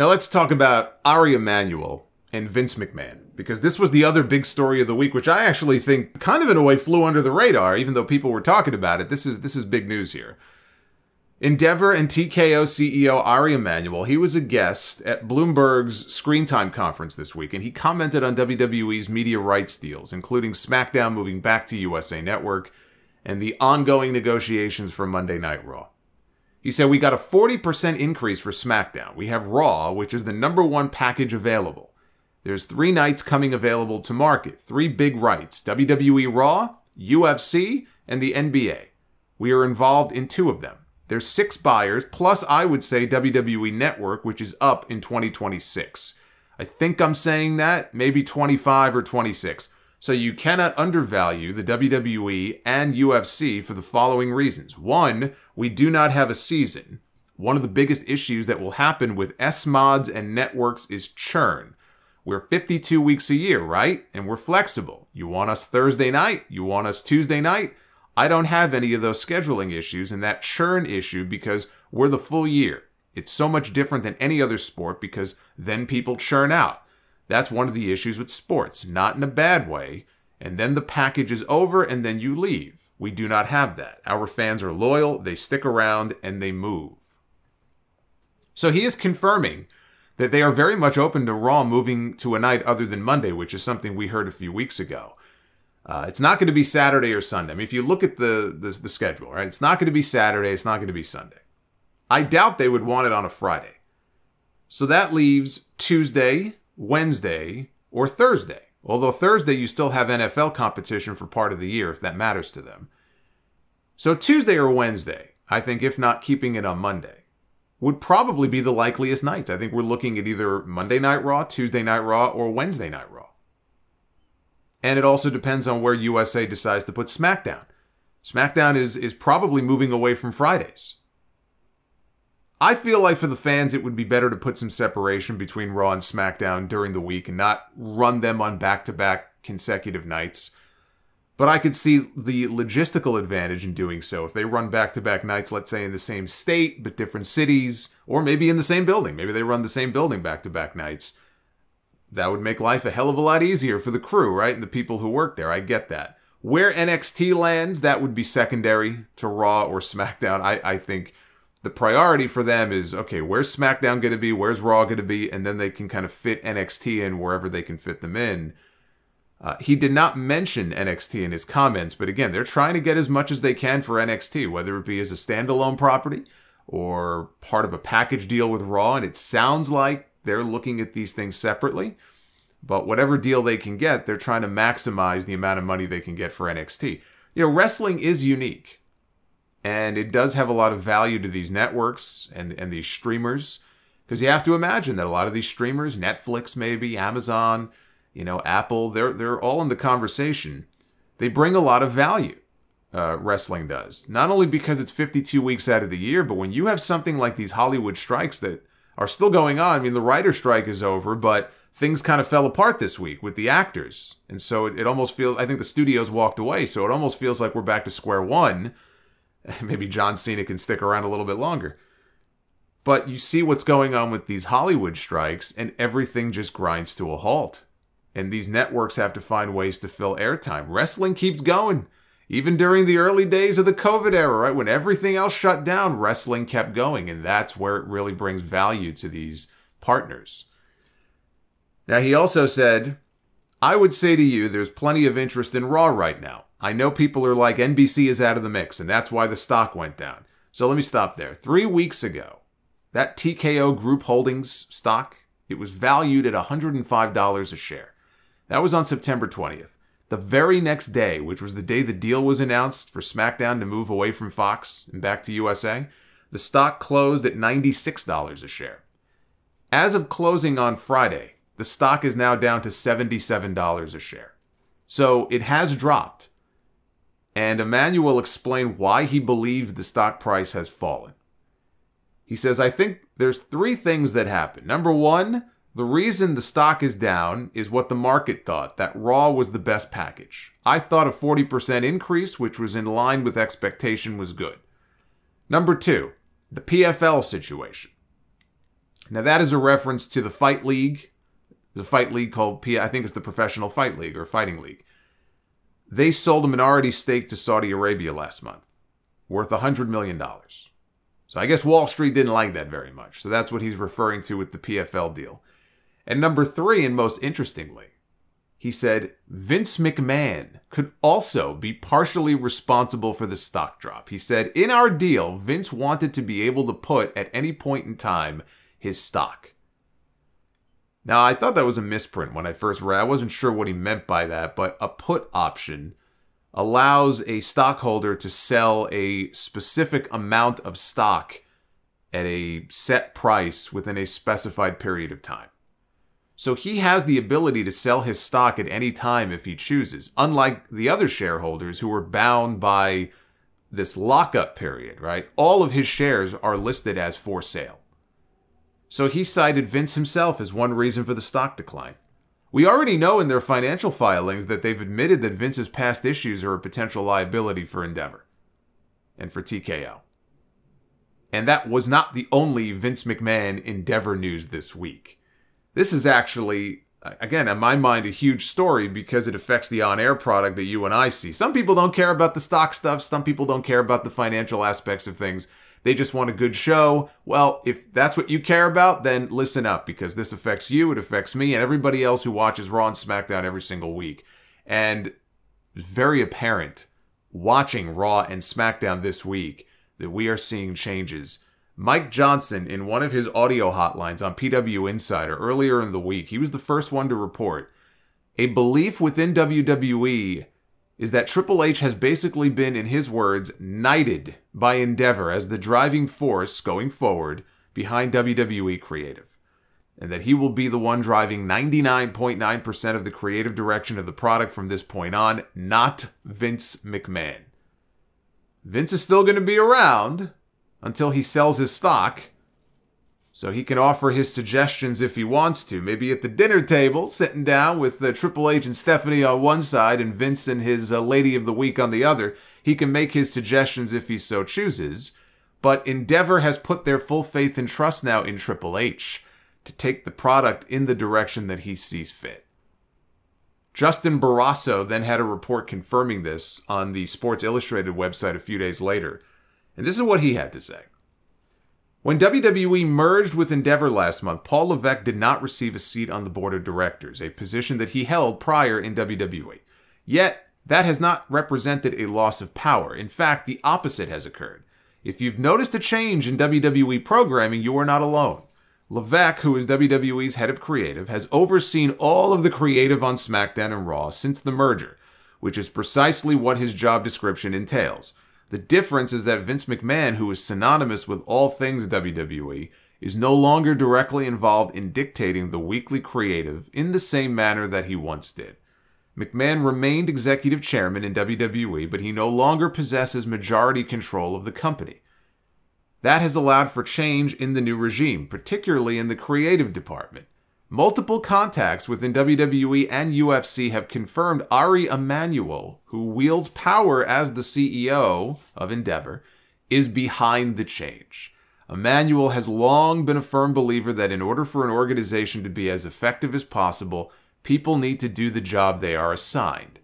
Now let's talk about Ari Emanuel and Vince McMahon, because this was the other big story of the week, which I actually think kind of in a way flew under the radar, even though people were talking about it. This is this is big news here. Endeavor and TKO CEO Ari Emanuel, he was a guest at Bloomberg's Screen Time conference this week, and he commented on WWE's media rights deals, including SmackDown moving back to USA Network and the ongoing negotiations for Monday Night Raw. He said, We got a 40% increase for SmackDown. We have Raw, which is the number one package available. There's three nights coming available to market, three big rights WWE Raw, UFC, and the NBA. We are involved in two of them. There's six buyers, plus I would say WWE Network, which is up in 2026. I think I'm saying that, maybe 25 or 26. So you cannot undervalue the WWE and UFC for the following reasons. One, we do not have a season. One of the biggest issues that will happen with SVODs and networks is churn. We're 52 weeks a year, right? And we're flexible. You want us Thursday night? You want us Tuesday night? I don't have any of those scheduling issues and that churn issue because we're the full year. It's so much different than any other sport because then people churn out. That's one of the issues with sports, not in a bad way. And then the package is over and then you leave. We do not have that. Our fans are loyal, they stick around, and they move. So he is confirming that they are very much open to Raw moving to a night other than Monday, which is something we heard a few weeks ago. Uh, it's not going to be Saturday or Sunday. I mean, if you look at the, the, the schedule, right, it's not going to be Saturday, it's not going to be Sunday. I doubt they would want it on a Friday. So that leaves Tuesday, Wednesday, or Thursday. Although Thursday, you still have NFL competition for part of the year if that matters to them. So Tuesday or Wednesday, I think, if not keeping it on Monday, would probably be the likeliest nights. I think we're looking at either Monday Night Raw, Tuesday Night Raw, or Wednesday Night Raw. And it also depends on where USA decides to put SmackDown. SmackDown is, is probably moving away from Fridays. I feel like for the fans, it would be better to put some separation between Raw and SmackDown during the week and not run them on back to back consecutive nights. But I could see the logistical advantage in doing so. If they run back to back nights, let's say in the same state, but different cities, or maybe in the same building. Maybe they run the same building back to back nights. That would make life a hell of a lot easier for the crew, right? And the people who work there. I get that. Where NXT lands, that would be secondary to Raw or SmackDown. I, I think the priority for them is okay, where's SmackDown going to be? Where's Raw going to be? And then they can kind of fit NXT in wherever they can fit them in. Uh, he did not mention NXT in his comments, but again, they're trying to get as much as they can for NXT, whether it be as a standalone property or part of a package deal with Raw. And it sounds like they're looking at these things separately. But whatever deal they can get, they're trying to maximize the amount of money they can get for NXT. You know, wrestling is unique and it does have a lot of value to these networks and, and these streamers because you have to imagine that a lot of these streamers, Netflix maybe, Amazon, you know, Apple, they're they're all in the conversation. They bring a lot of value. Uh, wrestling does not only because it's 52 weeks out of the year, but when you have something like these Hollywood strikes that are still going on. I mean, the writer strike is over, but things kind of fell apart this week with the actors, and so it, it almost feels. I think the studios walked away, so it almost feels like we're back to square one Maybe John Cena can stick around a little bit longer. But you see what's going on with these Hollywood strikes, and everything just grinds to a halt. And these networks have to find ways to fill airtime. Wrestling keeps going. Even during the early days of the COVID era, right? When everything else shut down, wrestling kept going. And that's where it really brings value to these partners. Now, he also said, I would say to you, there's plenty of interest in Raw right now. I know people are like, NBC is out of the mix, and that's why the stock went down. So let me stop there. Three weeks ago, that TKO Group Holdings stock, it was valued at $105 a share. That was on September 20th. The very next day, which was the day the deal was announced for SmackDown to move away from Fox and back to USA, the stock closed at $96 a share. As of closing on Friday, the stock is now down to $77 a share. So it has dropped and Emanuel explained why he believes the stock price has fallen. He says, I think there's three things that happen. Number one, the reason the stock is down is what the market thought that Raw was the best package. I thought a 40% increase, which was in line with expectation, was good. Number two, the PFL situation. Now, that is a reference to the Fight League, the fight league called, P- I think it's the Professional Fight League or Fighting League. They sold a minority stake to Saudi Arabia last month, worth $100 million. So I guess Wall Street didn't like that very much. So that's what he's referring to with the PFL deal. And number three, and most interestingly, he said Vince McMahon could also be partially responsible for the stock drop. He said, In our deal, Vince wanted to be able to put at any point in time his stock. Now, I thought that was a misprint when I first read. I wasn't sure what he meant by that, but a put option allows a stockholder to sell a specific amount of stock at a set price within a specified period of time. So he has the ability to sell his stock at any time if he chooses, unlike the other shareholders who were bound by this lockup period, right? All of his shares are listed as for sale. So he cited Vince himself as one reason for the stock decline. We already know in their financial filings that they've admitted that Vince's past issues are a potential liability for Endeavor and for TKO. And that was not the only Vince McMahon Endeavor news this week. This is actually, again, in my mind, a huge story because it affects the on air product that you and I see. Some people don't care about the stock stuff, some people don't care about the financial aspects of things. They just want a good show. Well, if that's what you care about, then listen up because this affects you, it affects me, and everybody else who watches Raw and SmackDown every single week. And it's very apparent watching Raw and SmackDown this week that we are seeing changes Mike Johnson, in one of his audio hotlines on PW Insider earlier in the week, he was the first one to report a belief within WWE is that Triple H has basically been, in his words, knighted by Endeavor as the driving force going forward behind WWE creative. And that he will be the one driving 99.9% of the creative direction of the product from this point on, not Vince McMahon. Vince is still going to be around, until he sells his stock. So he can offer his suggestions if he wants to. Maybe at the dinner table, sitting down with uh, Triple H and Stephanie on one side and Vince and his uh, Lady of the Week on the other. He can make his suggestions if he so chooses. But Endeavor has put their full faith and trust now in Triple H to take the product in the direction that he sees fit. Justin Barrasso then had a report confirming this on the Sports Illustrated website a few days later. And this is what he had to say. When WWE merged with Endeavor last month, Paul Levesque did not receive a seat on the board of directors, a position that he held prior in WWE. Yet, that has not represented a loss of power. In fact, the opposite has occurred. If you've noticed a change in WWE programming, you are not alone. Levesque, who is WWE's head of creative, has overseen all of the creative on SmackDown and Raw since the merger, which is precisely what his job description entails. The difference is that Vince McMahon, who is synonymous with all things WWE, is no longer directly involved in dictating the weekly creative in the same manner that he once did. McMahon remained executive chairman in WWE, but he no longer possesses majority control of the company. That has allowed for change in the new regime, particularly in the creative department. Multiple contacts within WWE and UFC have confirmed Ari Emanuel, who wields power as the CEO of Endeavor, is behind the change. Emanuel has long been a firm believer that in order for an organization to be as effective as possible, people need to do the job they are assigned.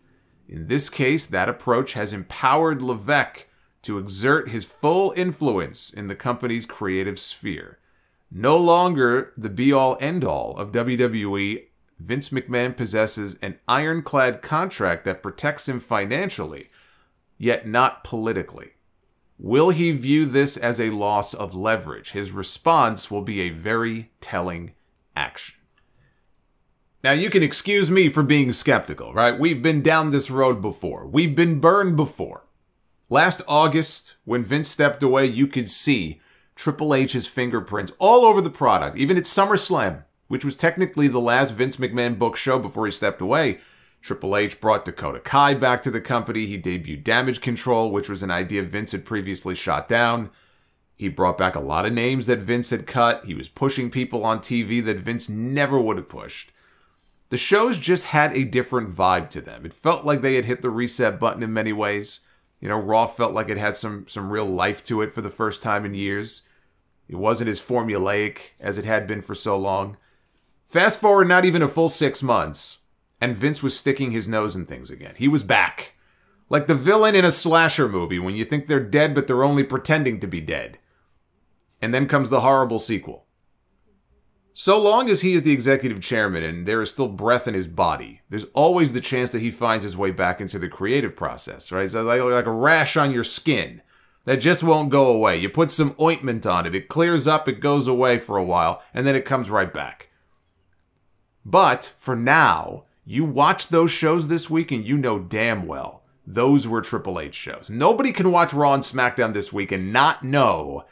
In this case, that approach has empowered Levesque to exert his full influence in the company's creative sphere. No longer the be all end all of WWE, Vince McMahon possesses an ironclad contract that protects him financially, yet not politically. Will he view this as a loss of leverage? His response will be a very telling action. Now, you can excuse me for being skeptical, right? We've been down this road before. We've been burned before. Last August, when Vince stepped away, you could see Triple H's fingerprints all over the product, even at SummerSlam, which was technically the last Vince McMahon book show before he stepped away. Triple H brought Dakota Kai back to the company. He debuted Damage Control, which was an idea Vince had previously shot down. He brought back a lot of names that Vince had cut. He was pushing people on TV that Vince never would have pushed. The shows just had a different vibe to them. It felt like they had hit the reset button in many ways. You know, Raw felt like it had some some real life to it for the first time in years. It wasn't as formulaic as it had been for so long. Fast forward not even a full six months, and Vince was sticking his nose in things again. He was back. Like the villain in a slasher movie when you think they're dead but they're only pretending to be dead. And then comes the horrible sequel. So long as he is the executive chairman and there is still breath in his body, there's always the chance that he finds his way back into the creative process, right? So like, like a rash on your skin that just won't go away. You put some ointment on it, it clears up, it goes away for a while, and then it comes right back. But for now, you watch those shows this week and you know damn well those were Triple H shows. Nobody can watch Raw and SmackDown this week and not know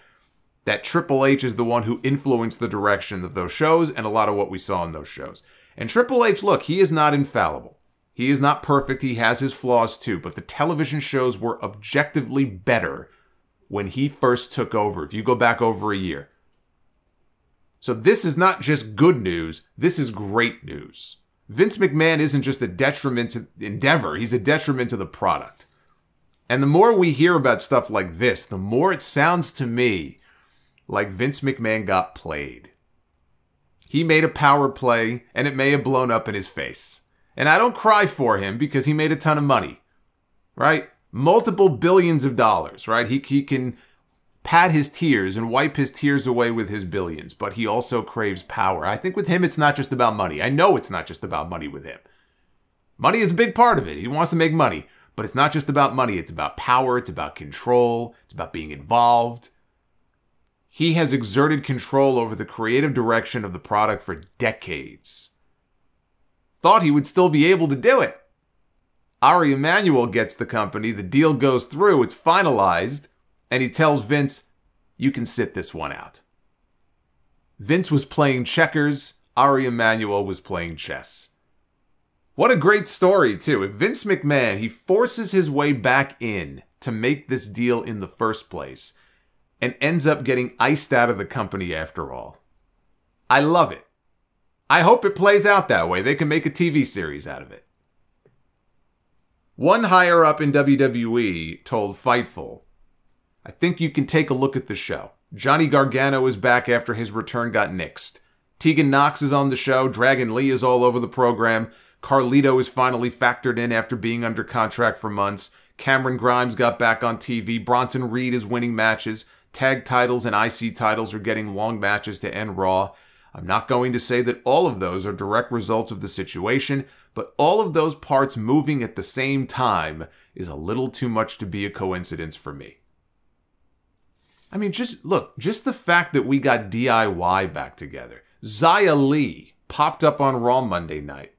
that Triple H is the one who influenced the direction of those shows and a lot of what we saw in those shows. And Triple H, look, he is not infallible. He is not perfect. He has his flaws too, but the television shows were objectively better when he first took over. If you go back over a year. So this is not just good news, this is great news. Vince McMahon isn't just a detriment to Endeavor, he's a detriment to the product. And the more we hear about stuff like this, the more it sounds to me like Vince McMahon got played. He made a power play and it may have blown up in his face. And I don't cry for him because he made a ton of money, right? Multiple billions of dollars, right? He, he can pat his tears and wipe his tears away with his billions, but he also craves power. I think with him, it's not just about money. I know it's not just about money with him. Money is a big part of it. He wants to make money, but it's not just about money. It's about power. It's about control. It's about being involved. He has exerted control over the creative direction of the product for decades. Thought he would still be able to do it. Ari Emanuel gets the company, the deal goes through, it's finalized, and he tells Vince, You can sit this one out. Vince was playing checkers, Ari Emanuel was playing chess. What a great story, too. If Vince McMahon, he forces his way back in to make this deal in the first place and ends up getting iced out of the company after all. I love it. I hope it plays out that way. They can make a TV series out of it. One higher up in WWE told Fightful, I think you can take a look at the show. Johnny Gargano is back after his return got nixed. Tegan Nox is on the show. Dragon Lee is all over the program. Carlito is finally factored in after being under contract for months. Cameron Grimes got back on TV. Bronson Reed is winning matches. Tag titles and IC titles are getting long matches to end Raw. I'm not going to say that all of those are direct results of the situation, but all of those parts moving at the same time is a little too much to be a coincidence for me. I mean, just look, just the fact that we got DIY back together. Xia Li popped up on Raw Monday night.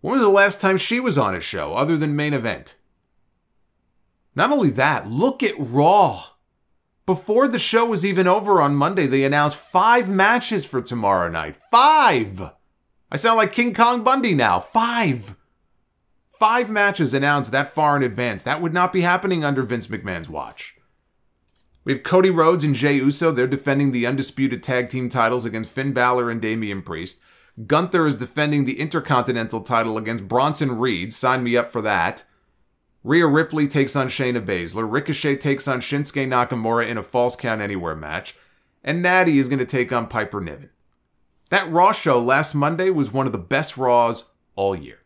When was the last time she was on a show other than main event? Not only that, look at Raw. Before the show was even over on Monday, they announced five matches for tomorrow night. Five! I sound like King Kong Bundy now. Five! Five matches announced that far in advance. That would not be happening under Vince McMahon's watch. We have Cody Rhodes and Jey Uso. They're defending the undisputed tag team titles against Finn Balor and Damian Priest. Gunther is defending the Intercontinental title against Bronson Reed. Sign me up for that. Rhea Ripley takes on Shayna Baszler. Ricochet takes on Shinsuke Nakamura in a falls count anywhere match. And Natty is going to take on Piper Niven. That Raw show last Monday was one of the best Raws all year.